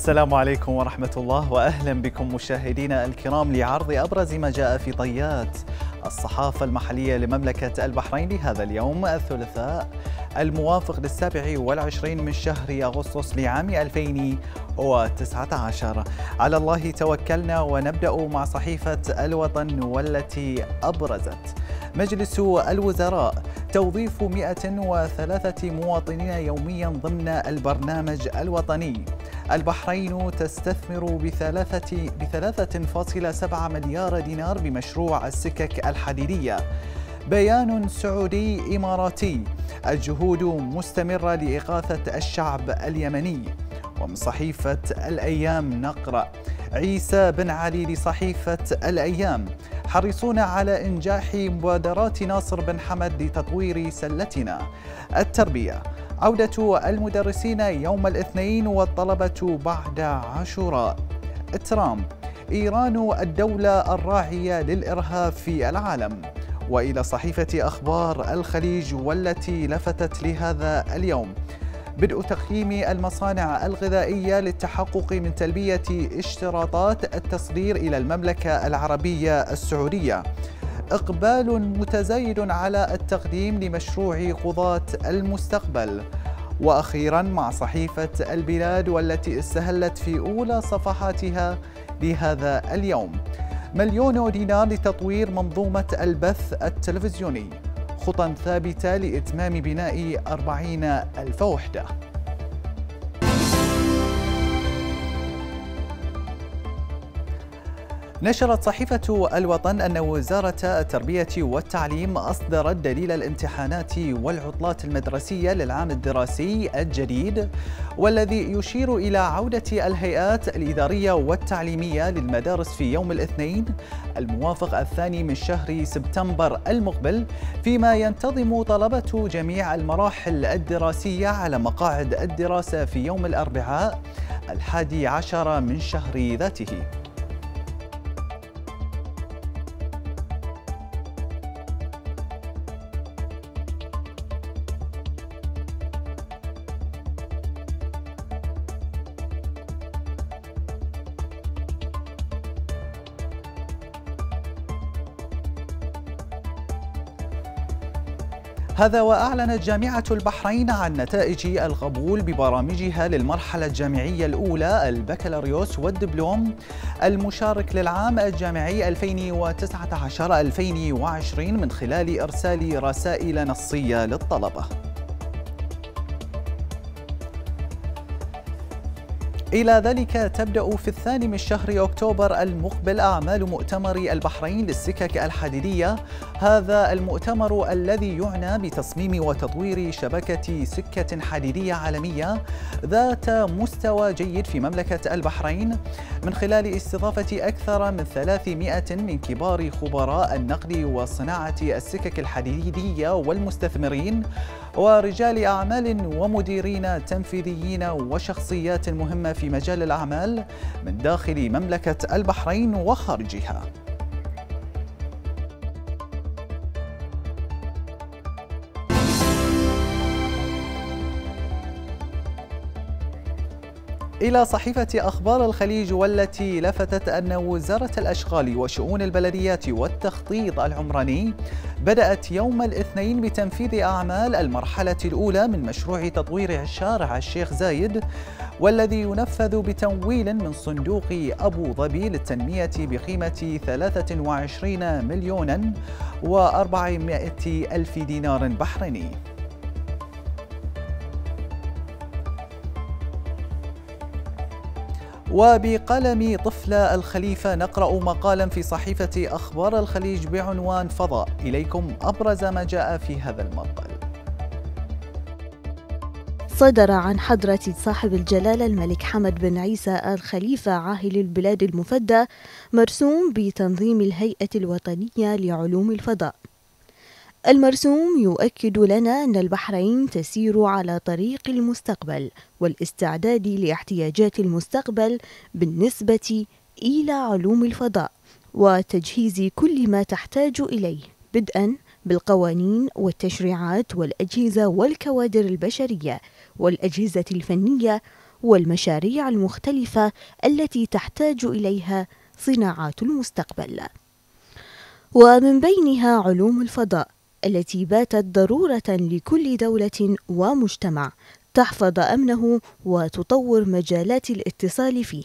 السلام عليكم ورحمة الله وأهلا بكم مشاهدينا الكرام لعرض أبرز ما جاء في طيات الصحافة المحلية لمملكة البحرين لهذا اليوم الثلاثاء الموافق للسابع والعشرين من شهر أغسطس لعام 2019 على الله توكلنا ونبدأ مع صحيفة الوطن والتي أبرزت. مجلس الوزراء توظيف 103 مواطنين يوميا ضمن البرنامج الوطني. البحرين تستثمر بثلاثة بثلاثة فاصلة سبعة مليار دينار بمشروع السكك الحديدية. بيان سعودي إماراتي. الجهود مستمرة لإغاثة الشعب اليمني. ومن صحيفة الأيام نقرأ عيسى بن علي لصحيفة الأيام حريصون على إنجاح مبادرات ناصر بن حمد لتطوير سلتنا. التربية عودة المدرسين يوم الاثنين والطلبة بعد عاشوراء. ترامب إيران الدولة الراعية للإرهاب في العالم. وإلى صحيفة أخبار الخليج والتي لفتت لهذا اليوم. بدء تقييم المصانع الغذائية للتحقق من تلبية اشتراطات التصدير إلى المملكة العربية السعودية. إقبال متزايد على التقديم لمشروع قضاة المستقبل. وأخيرا مع صحيفة البلاد والتي استهلت في أولى صفحاتها لهذا اليوم. مليون دينار لتطوير منظومة البث التلفزيوني. خطى ثابتة لإتمام بناء أربعين ألف وحدة. نشرت صحيفة الوطن أن وزارة التربية والتعليم أصدرت دليل الامتحانات والعطلات المدرسية للعام الدراسي الجديد والذي يشير إلى عودة الهيئات الإدارية والتعليمية للمدارس في يوم الاثنين الموافق الثاني من شهر سبتمبر المقبل فيما ينتظم طلبة جميع المراحل الدراسية على مقاعد الدراسة في يوم الأربعاء الحادي عشر من شهر ذاته. هذا وأعلنت جامعة البحرين عن نتائج القبول ببرامجها للمرحلة الجامعية الأولى البكالوريوس والدبلوم. المشارك للعام الجامعي 2019-2020 من خلال إرسال رسائل نصية للطلبة. إلى ذلك تبدأ في الثاني من شهر أكتوبر المقبل أعمال مؤتمر البحرين للسكك الحديدية. هذا المؤتمر الذي يعنى بتصميم وتطوير شبكة سكة حديدية عالمية ذات مستوى جيد في مملكة البحرين من خلال استضافة أكثر من 300 من كبار خبراء النقل وصناعة السكك الحديدية والمستثمرين ورجال أعمال ومديرين تنفيذيين وشخصيات مهمة في مجال الأعمال من داخل مملكة البحرين وخارجها. إلى صحيفة أخبار الخليج والتي لفتت أن وزارة الأشغال وشؤون البلديات والتخطيط العمراني بدأت يوم الاثنين بتنفيذ أعمال المرحلة الأولى من مشروع تطوير شارع الشيخ زايد والذي ينفذ بتمويل من صندوق أبو ظبي للتنمية بقيمة 23 مليونا و400 ألف دينار بحريني. وبقلم طفلة الخليفة نقرأ مقالا في صحيفة أخبار الخليج بعنوان فضاء إليكم أبرز ما جاء في هذا المقال. صدر عن حضرة صاحب الجلالة الملك حمد بن عيسى الخليفة عاهل البلاد المفدى مرسوم بتنظيم الهيئة الوطنية لعلوم الفضاء. المرسوم يؤكد لنا أن البحرين تسير على طريق المستقبل والاستعداد لاحتياجات المستقبل بالنسبة إلى علوم الفضاء وتجهيز كل ما تحتاج إليه بدءا بالقوانين والتشريعات والأجهزة والكوادر البشرية والأجهزة الفنية والمشاريع المختلفة التي تحتاج إليها صناعات المستقبل. ومن بينها علوم الفضاء التي باتت ضرورة لكل دولة ومجتمع تحفظ أمنه وتطور مجالات الاتصال فيه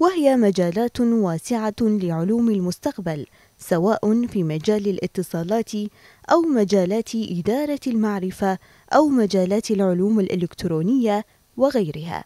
وهي مجالات واسعة لعلوم المستقبل سواء في مجال الاتصالات أو مجالات إدارة المعرفة أو مجالات العلوم الإلكترونية وغيرها.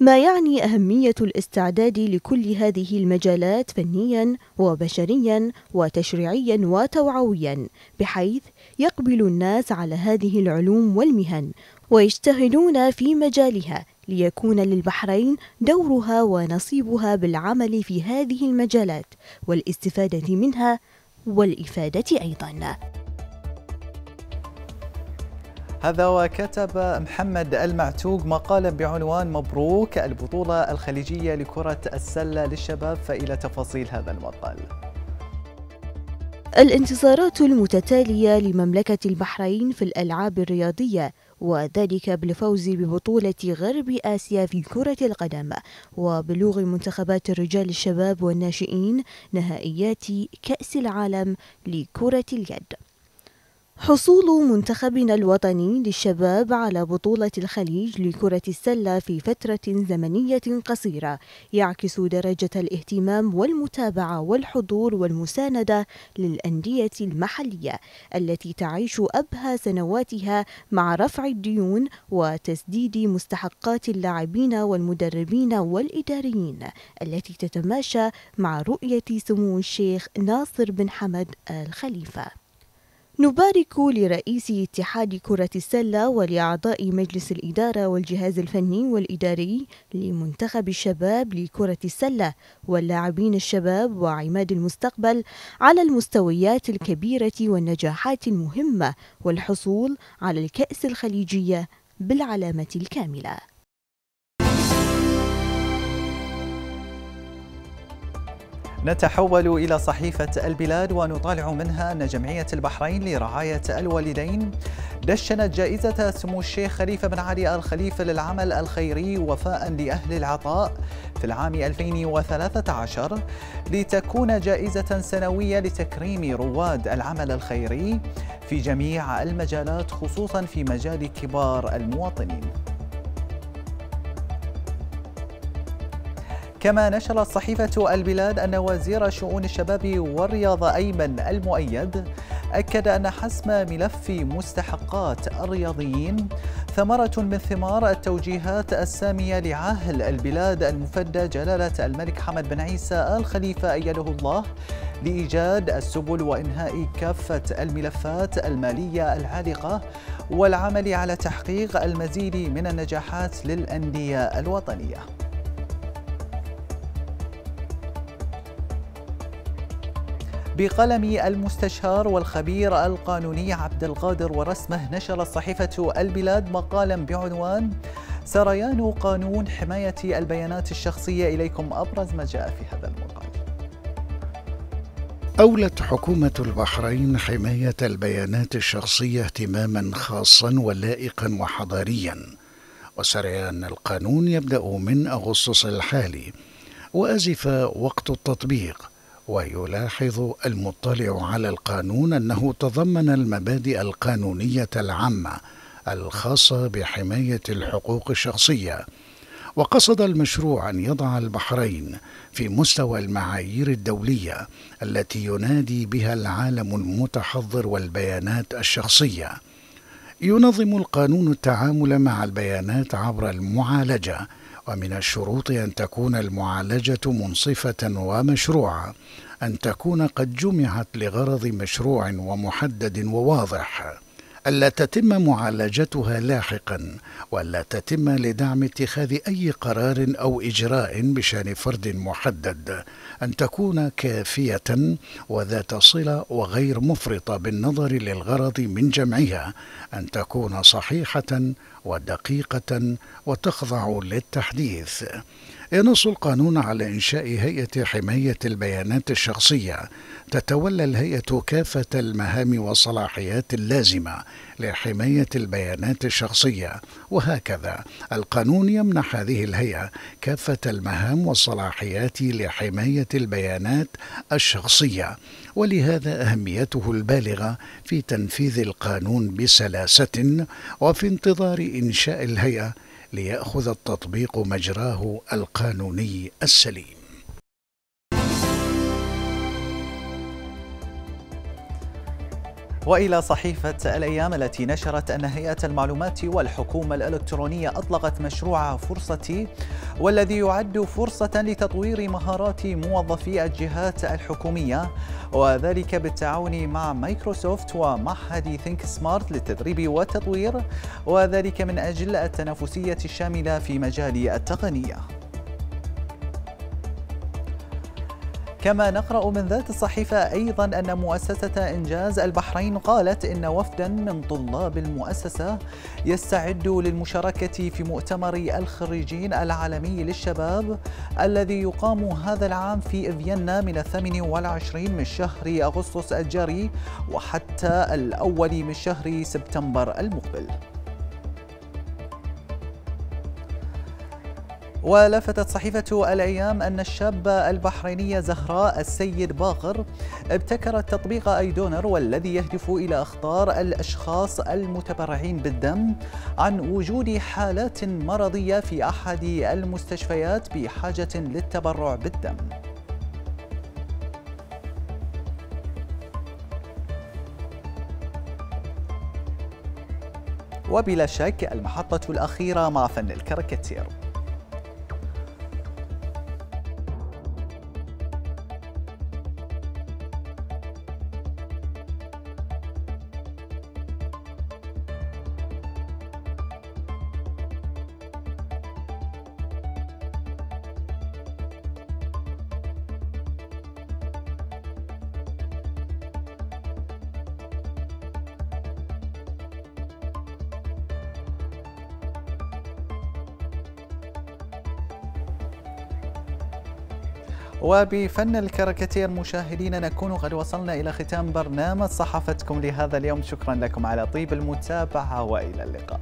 ما يعني أهمية الاستعداد لكل هذه المجالات فنيا وبشريا وتشريعيا وتوعويا بحيث يقبل الناس على هذه العلوم والمهن ويجتهدون في مجالها ليكون للبحرين دورها ونصيبها بالعمل في هذه المجالات والاستفادة منها والإفادة أيضاً. هذا وكتب محمد المعتوق مقالا بعنوان مبروك البطولة الخليجية لكرة السلة للشباب فإلى تفاصيل هذا المقال. الانتصارات المتتالية لمملكة البحرين في الألعاب الرياضية وذلك بالفوز ببطولة غرب آسيا في كرة القدم. وبلوغ منتخبات الرجال الشباب والناشئين نهائيات كأس العالم لكرة اليد. حصول منتخبنا الوطني للشباب على بطولة الخليج لكرة السلة في فترة زمنية قصيرة يعكس درجة الاهتمام والمتابعة والحضور والمساندة للأندية المحلية التي تعيش أبهى سنواتها مع رفع الديون وتسديد مستحقات اللاعبين والمدربين والإداريين التي تتماشى مع رؤية سمو الشيخ ناصر بن حمد الخليفة. نبارك لرئيس اتحاد كرة السلة ولأعضاء مجلس الإدارة والجهاز الفني والإداري لمنتخب الشباب لكرة السلة واللاعبين الشباب وعماد المستقبل على المستويات الكبيرة والنجاحات المهمة والحصول على الكأس الخليجية بالعلامة الكاملة. نتحول إلى صحيفة البلاد ونطالع منها أن جمعية البحرين لرعاية الوالدين. دشنت جائزة سمو الشيخ خليفة بن علي الخليفة للعمل الخيري وفاء لأهل العطاء في العام 2013 لتكون جائزة سنوية لتكريم رواد العمل الخيري في جميع المجالات خصوصا في مجال كبار المواطنين. كما نشرت صحيفة البلاد أن وزير شؤون الشباب والرياضة أيمن المؤيد أكد أن حسم ملف مستحقات الرياضيين ثمرة من ثمار التوجيهات السامية لعاهل البلاد المفدى جلالة الملك حمد بن عيسى الخليفة أيده الله لإيجاد السبل وإنهاء كافة الملفات المالية العالقة والعمل على تحقيق المزيد من النجاحات للأندية الوطنية. بقلم المستشار والخبير القانوني عبد القادر ورسمه نشرت صحيفة البلاد مقالا بعنوان سريان قانون حماية البيانات الشخصية إليكم أبرز ما جاء في هذا المقال. أولت حكومة البحرين حماية البيانات الشخصية اهتماما خاصا ولائقا وحضاريا. وسريان القانون يبدأ من أغسطس الحالي. وأزف وقت التطبيق. ويلاحظ المطلع على القانون أنه تضمن المبادئ القانونية العامة الخاصة بحماية الحقوق الشخصية. وقصد المشروع أن يضع البحرين في مستوى المعايير الدولية التي ينادي بها العالم المتحضر والبيانات الشخصية. ينظم القانون التعامل مع البيانات عبر المعالجة ومن الشروط أن تكون المعالجة منصفة ومشروعة أن تكون قد جمعت لغرض مشروع ومحدد وواضح الا تتم معالجتها لاحقا والا تتم لدعم اتخاذ أي قرار أو إجراء بشأن فرد محدد أن تكون كافية وذات صلة وغير مفرطة بالنظر للغرض من جمعها أن تكون صحيحة ودقيقة وتخضع للتحديث. ينص القانون على إنشاء هيئة حماية البيانات الشخصية. تتولى الهيئة كافة المهام والصلاحيات اللازمة لحماية البيانات الشخصية. وهكذا القانون يمنح هذه الهيئة كافة المهام والصلاحيات لحماية البيانات الشخصية. ولهذا أهميته البالغة في تنفيذ القانون بسلاسة وفي انتظار إنشاء الهيئة ليأخذ التطبيق مجراه القانوني السليم. وإلى صحيفة الأيام التي نشرت أن هيئة المعلومات والحكومة الإلكترونية أطلقت مشروع فرصتي والذي يعد فرصة لتطوير مهارات موظفي الجهات الحكومية وذلك بالتعاون مع مايكروسوفت ومعهد Think Smart للتدريب والتطوير وذلك من أجل التنافسية الشاملة في مجال التقنية. كما نقرأ من ذات الصحيفة أيضا أن مؤسسة إنجاز البحرين قالت إن وفدا من طلاب المؤسسة يستعد للمشاركة في مؤتمر الخريجين العالمي للشباب الذي يقام هذا العام في فيينا من الثامن والعشرين من شهر أغسطس الجاري وحتى الأول من شهر سبتمبر المقبل. ولفتت صحيفة الأيام أن الشابة البحرينية زهراء السيد باقر ابتكرت تطبيق أيدونر والذي يهدف إلى أخطار الأشخاص المتبرعين بالدم عن وجود حالات مرضية في أحد المستشفيات بحاجة للتبرع بالدم. وبلا شك المحطة الأخيرة مع فن الكاريكاتير. وبفن الكاريكاتير مشاهدينا نكون قد وصلنا إلى ختام برنامج صحافتكم لهذا اليوم. شكرا لكم على طيب المتابعة وإلى اللقاء.